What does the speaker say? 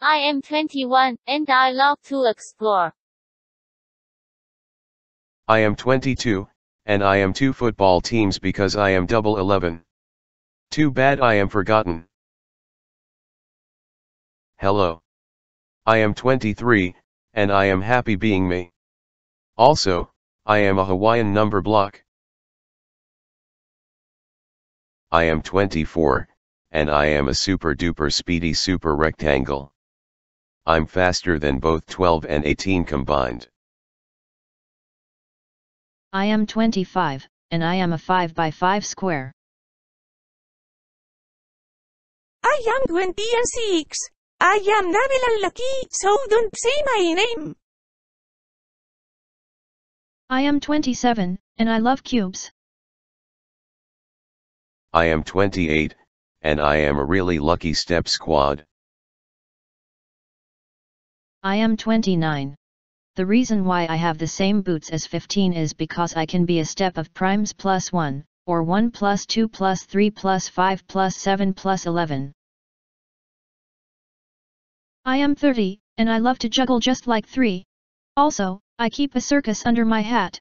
I am 21, and I love to explore. I am 22, and I am two football teams because I am double 11. Too bad I am forgotten. Hello. I am 23, and I am happy being me. Also, I am a Hawaiian number block. I am 24, and I am a super duper speedy super rectangle. I'm faster than both 12 and 18 combined. I am 25, and I am a 5 by 5 square. I am 26. I am Nabila Lucky, so don't say my name. I am 27, and I love cubes. I am 28, and I am a really lucky step squad. I am 29. The reason why I have the same boots as 15 is because I can be a step of primes plus 1, or 1 plus 2 plus 3 plus 5 plus 7 plus 11. I am 30, and I love to juggle just like 3. Also, I keep a circus under my hat.